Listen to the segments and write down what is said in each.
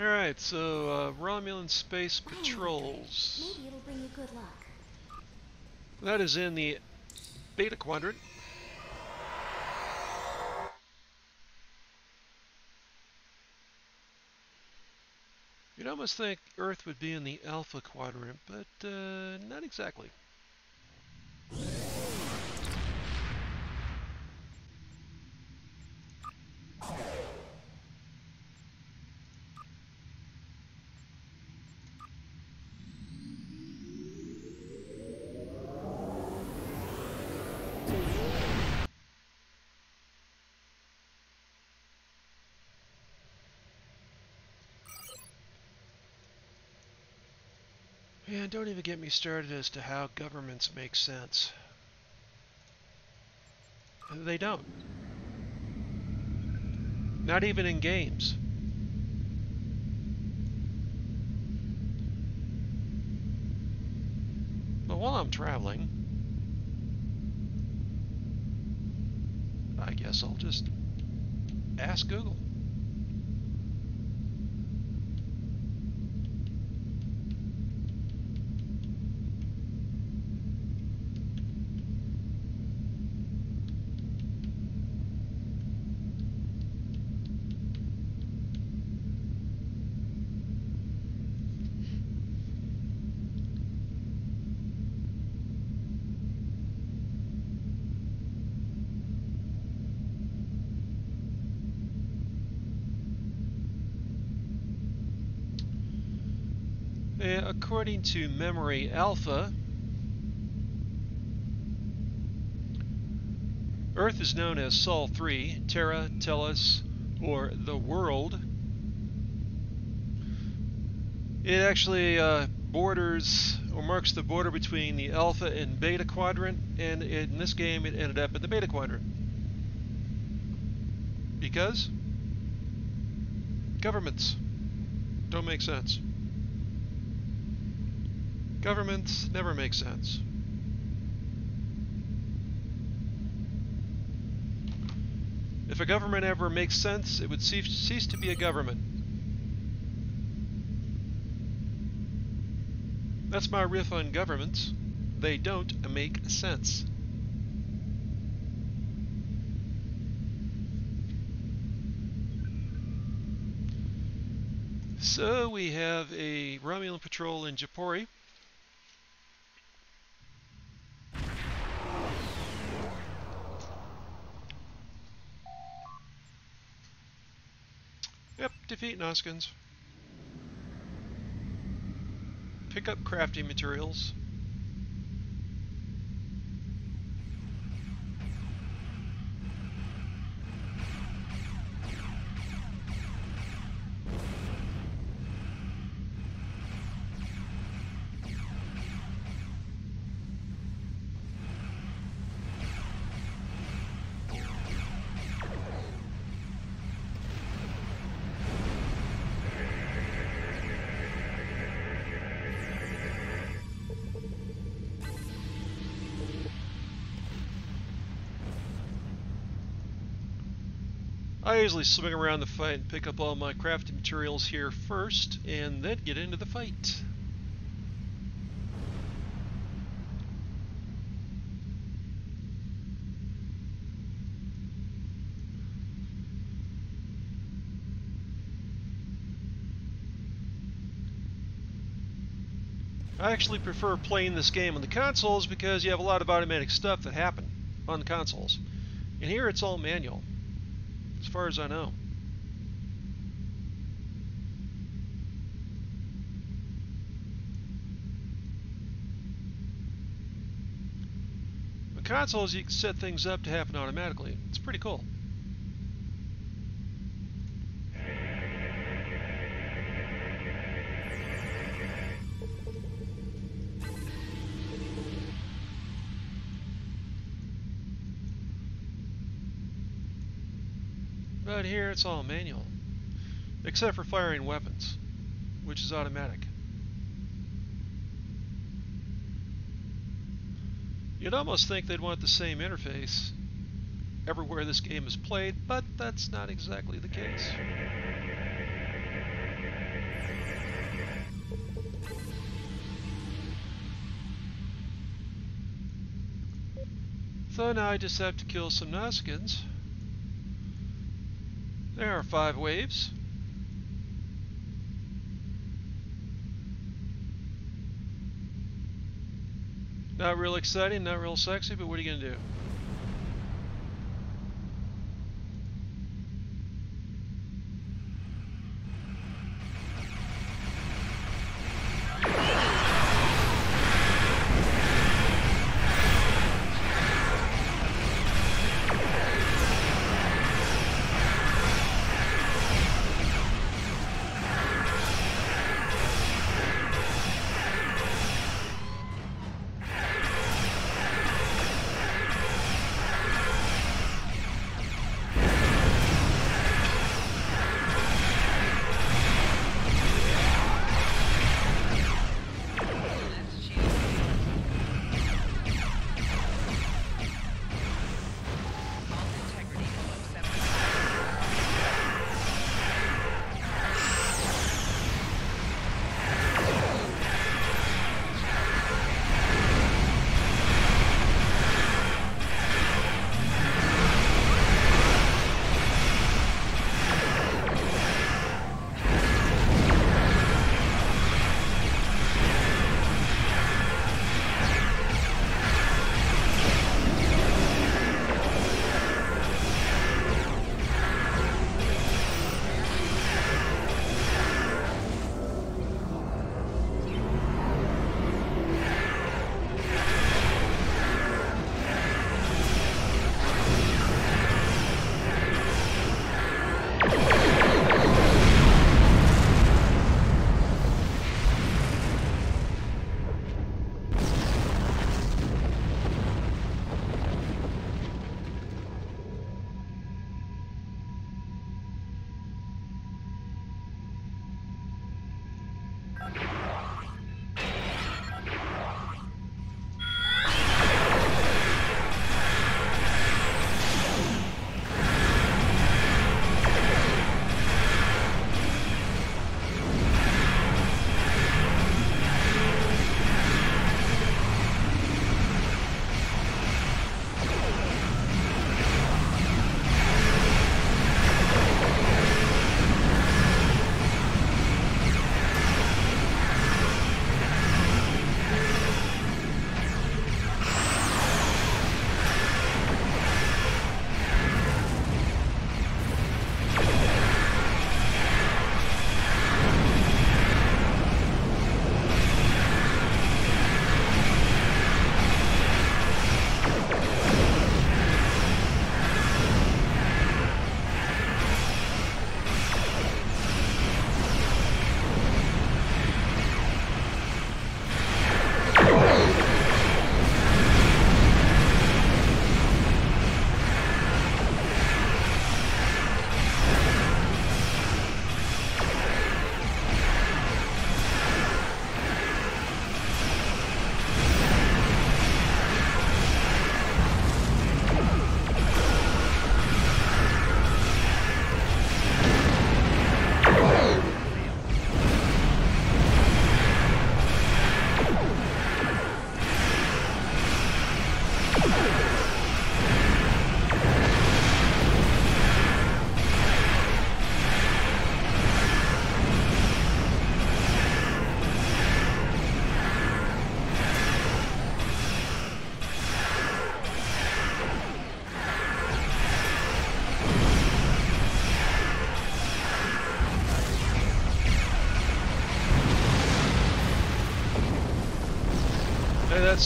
Alright, so uh, Romulan Space Patrols. Maybe it'll bring you good luck. That is in the Beta Quadrant. You'd almost think Earth would be in the Alpha Quadrant, but uh, not exactly. And don't even get me started as to how governments make sense. They don't. Not even in games. But while I'm traveling, I guess I'll just ask Google. According to Memory Alpha, Earth is known as Sol 3, Terra, Tellus, or the World. It actually uh, borders or marks the border between the Alpha and Beta quadrant, and in this game it ended up in the Beta quadrant. Because governments don't make sense. Governments never make sense. If a government ever makes sense, it would cease, cease to be a government. That's my riff on governments. They don't make sense. So we have a Romulan patrol in Japori. Defeat Nausicaans. Pick up crafting materials. I usually swing around the fight and pick up all my crafting materials here first, and then get into the fight. I actually prefer playing this game on the consoles because you have a lot of automatic stuff that happen on the consoles. And here it's all manual far as I know. On consoles, you can set things up to happen automatically. It's pretty cool. here it's all manual. Except for firing weapons, which is automatic. You'd almost think they'd want the same interface everywhere this game is played, but that's not exactly the case. So now I just have to kill some Nausicaans. There are five waves. Not real exciting, not real sexy, but what are you going to do?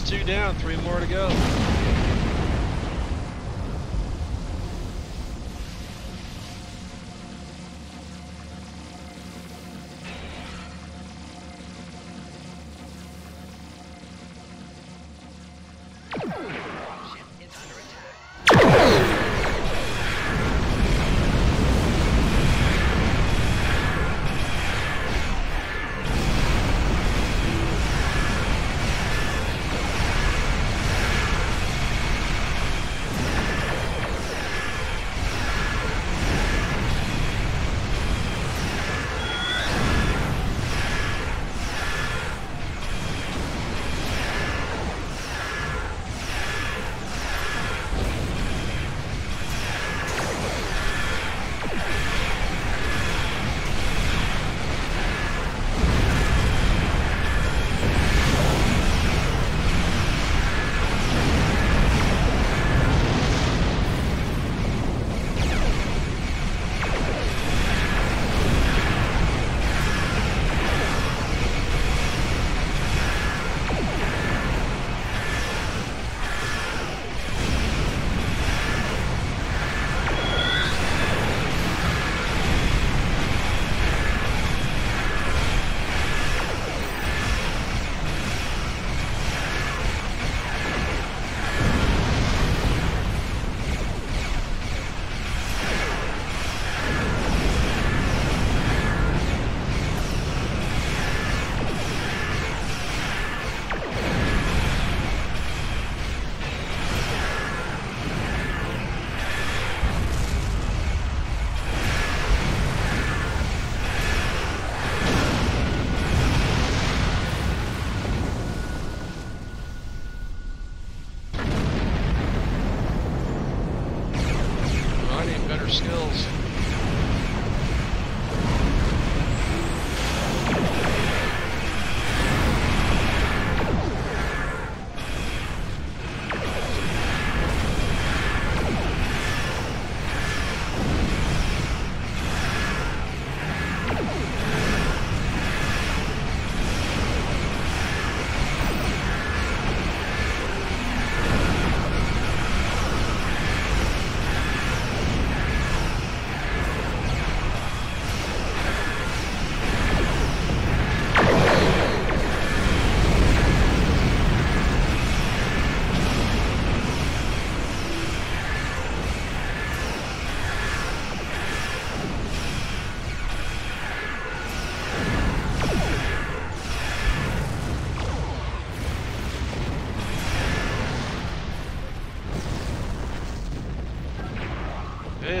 Two down, three more to go.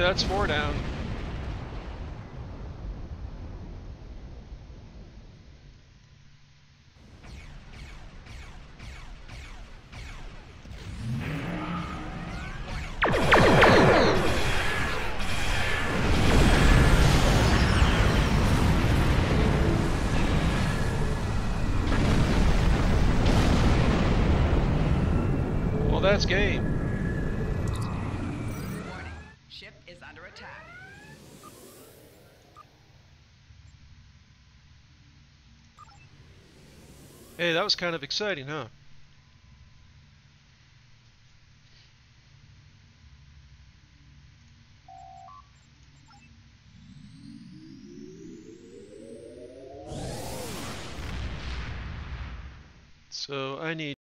That's four down. Well, that's game. Hey, that was kind of exciting, huh? So I need